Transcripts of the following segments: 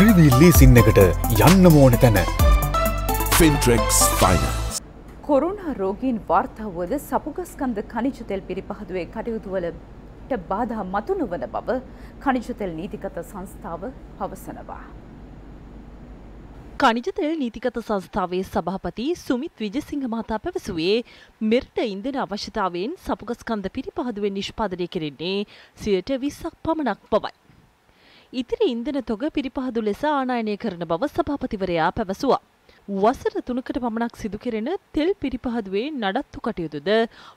ත්‍රීවී leasing එකට යන්න ඕන තැන. ෆින්ට්‍රෙක්ස් ෆයිනන්ස්. කොරුණා රෝගීන් වාර්තාවුවද සපුගස්කන්ද කනිජතෙල් පිරිපහදුවේ කටයුතුවලට බාධා මතුනුවන බව කනිජතෙල් නීතිගත සංස්ථාව පවසනවා. කනිජතෙල් නීතිගත සංස්ථාවේ සභාපති සුමිත් විජසිංහ මහතා පැවසුවේ මෙරට ඉන්දන අවශ්‍යතාවයෙන් සපුගස්කන්ද පිරිපහදුවෙන් නිෂ්පාදනය කෙරෙන්නේ සියයට විස්සක් පමණක් බවයි. ඉතිරි ඉන්දන තොග පිරිපහදු ලෙස ආනායනය කරන බව සභාපතිවරයා පැවසුවා. වසර තුනකට පමණක් සිදු කෙරෙන තෙල් පිරිපහදුවේ නඩත්තු කටයුතුද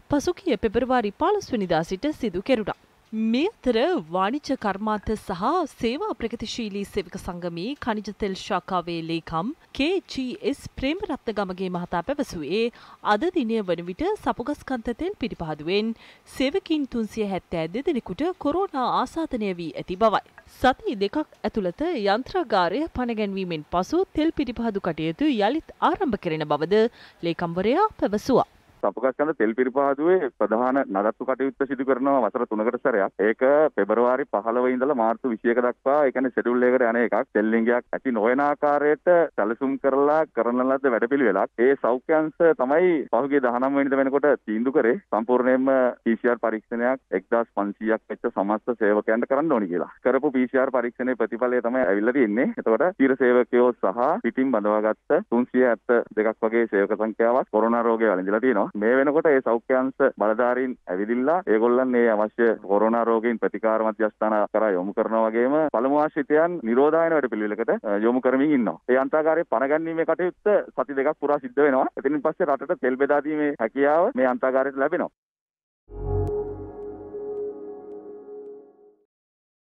පසුගිය පෙබරවාරි 15 වෙනිදා සිට සිදු කෙරුණා. මේ අතර වාණිජ කර්මාන්ත සහ සේවා ප්‍රගතිශීලී සේවක සංගමයේ කනිජ තෙල් ශාඛාවේ ලේකම් KGS ප්‍රේමරත්න ගමගේ මහතා පැවසුවේ අද දිනය වන විට සපුගස්කන්ත තෙල් පිරිපහදුවෙන් සේවකින් 372 දෙනෙකුට කොරෝනා ආසාදනය වී ඇති බවයි. සති දෙකක් ඇතුළත යන්ත්‍රාගාරය පනගැන්වීමෙන් පසු තෙල් පිරිපහදු කටයුතු යළිත් ආරම්භ කෙරෙන බවද ලේකම්වරයා පැවසුවා. සපුගස්කන්ද තෙල් පිරිපහදුවේ ප්‍රධාන නඩත්තු කටයුත්ත සිදු කරනවා වසර 3කට සැරයක්. ඒක පෙබරවාරි 15 ඉඳලා මාර්තු 21 දක්වා ඒ කියන්නේ ෂෙඩියුල් එකකට යන එකක්. තෙල්ලිංගයක් ඇති නොවන ආකාරයට සැලසුම් කරලා කරන ලද වැඩපිළිවෙලක්. ඒ සෞඛ්‍යංශ තමයි පහුගිය 19 වෙනිදා වෙනකොට තීන්දුව කරේ සම්පූර්ණයෙන්ම PCR පරීක්ෂණයක් 1500ක් වෙච්ච සමස්ත සේවකයන්ට කරන්න ඕනි කියලා. කරපු PCR පරීක්ෂණයේ ප්‍රතිඵලය තමයි ඇවිල්ලා තියෙන්නේ. එතකොට තීර සේවකයෝ සහ පිටින් බඳවාගත්ත 372ක් වගේ සේවක සංඛ්‍යාවක් කොරෝනා රෝගය වළඳිලා තියෙනවා. මේ වෙනකොට ඒ සෞඛ්‍යංශ බලධාරීන් ඇවිදිලා ඒගොල්ලන් මේ අවශ්‍ය කොරෝනා රෝගීන් ප්‍රතිකාර මධ්‍යස්ථාන කරා යොමු කරනවා වගේම පළමු ආශ්‍රිතයන් නිරෝධායන වැඩපිළිවෙලකට යොමු කරමින් ඉන්නවා. ඒ අන්තර්ගාරයේ පණ ගැනීමේ කටයුත්ත සති දෙකක් පුරා සිද්ධ වෙනවා. එතනින් පස්සේ රටට තෙල් බෙදා දීමේ හැකියාව මේ අන්තර්ගාරයට ලැබෙනවා.